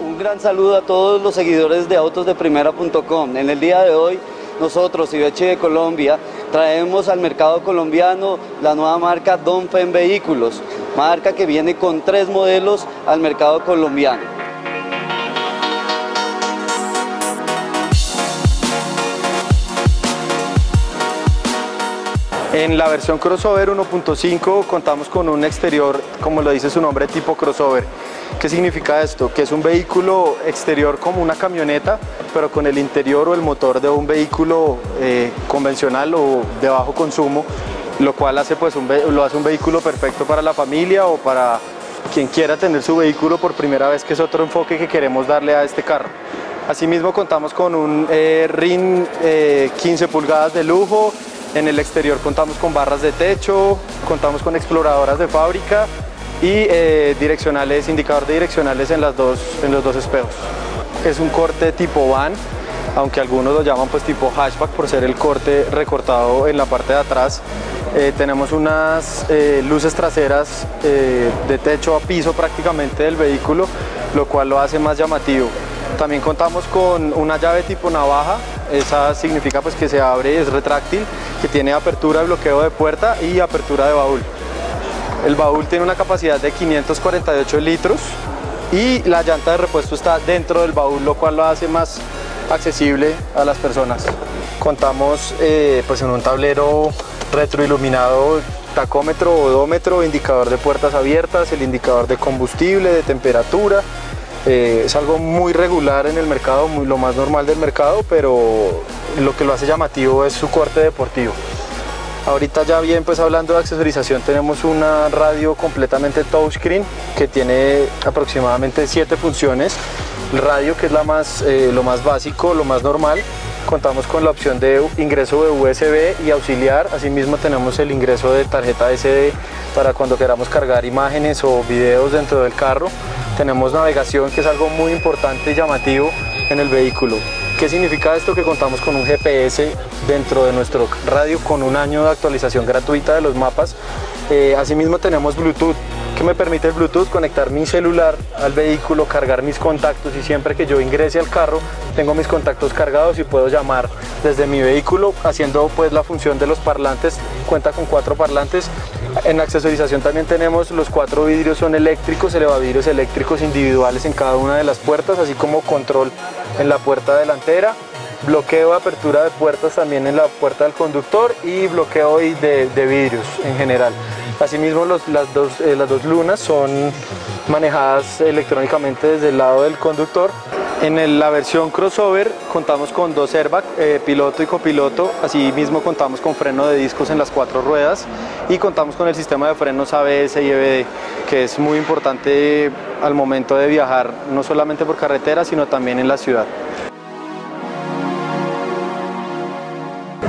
Un gran saludo a todos los seguidores de autosdeprimera.com. En el día de hoy, nosotros, Ibeche de Colombia, traemos al mercado colombiano la nueva marca Donfen Vehículos, marca que viene con tres modelos al mercado colombiano. En la versión crossover 1.5 contamos con un exterior, como lo dice su nombre, tipo crossover. ¿Qué significa esto? Que es un vehículo exterior como una camioneta, pero con el interior o el motor de un vehículo eh, convencional o de bajo consumo, lo cual hace, pues, lo hace un vehículo perfecto para la familia o para quien quiera tener su vehículo por primera vez, que es otro enfoque que queremos darle a este carro. Asimismo contamos con un eh, RIN 15 eh, pulgadas de lujo, en el exterior contamos con barras de techo, contamos con exploradoras de fábrica y eh, direccionales, indicador de direccionales en, las dos, en los dos espejos. Es un corte tipo van, aunque algunos lo llaman pues tipo hatchback por ser el corte recortado en la parte de atrás. Eh, tenemos unas eh, luces traseras de techo a piso prácticamente del vehículo, lo cual lo hace más llamativo. También contamos con una llave tipo navaja, esa significa pues que se abre, es retráctil, que tiene apertura bloqueo de puerta y apertura de baúl. El baúl tiene una capacidad de 548 litros y la llanta de repuesto está dentro del baúl, lo cual lo hace más accesible a las personas. Contamos eh, pues en un tablero retroiluminado tacómetro, odómetro, indicador de puertas abiertas, el indicador de combustible, de temperatura, eh, es algo muy regular en el mercado, muy, lo más normal del mercado, pero lo que lo hace llamativo es su corte deportivo. Ahorita ya bien, pues hablando de accesorización, tenemos una radio completamente touchscreen que tiene aproximadamente siete funciones. El radio que es la más, eh, lo más básico, lo más normal. Contamos con la opción de ingreso de USB y auxiliar. Asimismo tenemos el ingreso de tarjeta SD para cuando queramos cargar imágenes o videos dentro del carro. Tenemos navegación que es algo muy importante y llamativo en el vehículo. ¿Qué significa esto? Que contamos con un GPS dentro de nuestro radio con un año de actualización gratuita de los mapas. Eh, asimismo tenemos Bluetooth, que me permite el Bluetooth conectar mi celular al vehículo, cargar mis contactos y siempre que yo ingrese al carro tengo mis contactos cargados y puedo llamar desde mi vehículo haciendo pues la función de los parlantes, cuenta con cuatro parlantes en accesorización también tenemos los cuatro vidrios son eléctricos, elevavidrios eléctricos individuales en cada una de las puertas, así como control en la puerta delantera, bloqueo de apertura de puertas también en la puerta del conductor y bloqueo de, vidrios en general. Asimismo las, dos, eh, las dos lunas son manejadas electrónicamente desde el lado del conductor en la versión crossover contamos con dos airbags, eh, piloto y copiloto, asimismo contamos con freno de discos en las cuatro ruedas y contamos con el sistema de frenos ABS y EBD, que es muy importante al momento de viajar, no solamente por carretera, sino también en la ciudad.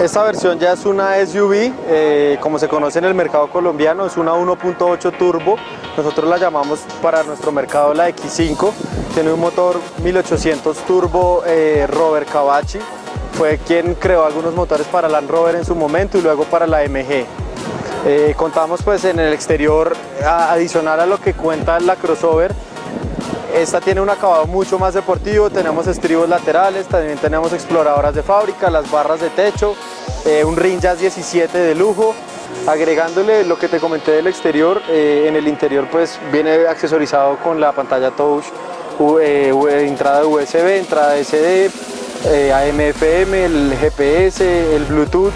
Esta versión ya es una SUV, eh, como se conoce en el mercado colombiano, es una 1.8 turbo, nosotros la llamamos para nuestro mercado la X5, tiene un motor 1800 turbo eh, Robert Cavalli, fue quien creó algunos motores para Land Rover en su momento y luego para la MG. Eh, contamos pues en el exterior, adicional a lo que cuenta la crossover, esta tiene un acabado mucho más deportivo, tenemos estribos laterales, también tenemos exploradoras de fábrica, las barras de techo, eh, un ring Jazz 17 de lujo, agregándole lo que te comenté del exterior, eh, en el interior pues viene accesorizado con la pantalla touch, eh, entrada USB, entrada SD, AM/FM, el GPS, el Bluetooth,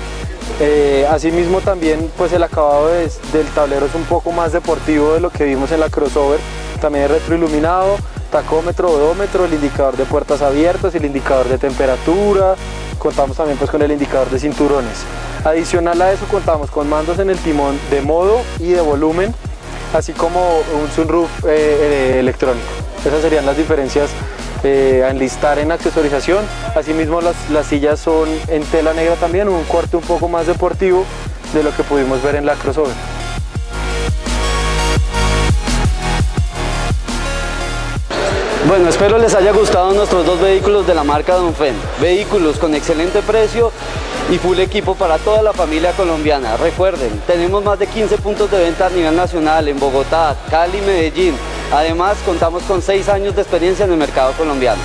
asimismo también pues el acabado del tablero es un poco más deportivo de lo que vimos en la crossover, también retroiluminado, tacómetro, odómetro, el indicador de puertas abiertas, el indicador de temperatura, contamos también pues con el indicador de cinturones. Adicional a eso contamos con mandos en el timón de modo y de volumen, así como un sunroof eh, eh, electrónico. Esas serían las diferencias eh, a enlistar en accesorización. Asimismo las, las sillas son en tela negra también, un corte un poco más deportivo de lo que pudimos ver en la crossover. Bueno, espero les haya gustado nuestros dos vehículos de la marca Donfen. Vehículos con excelente precio y full equipo para toda la familia colombiana. Recuerden, tenemos más de 15 puntos de venta a nivel nacional en Bogotá, Cali, Medellín. Además, contamos con seis años de experiencia en el mercado colombiano.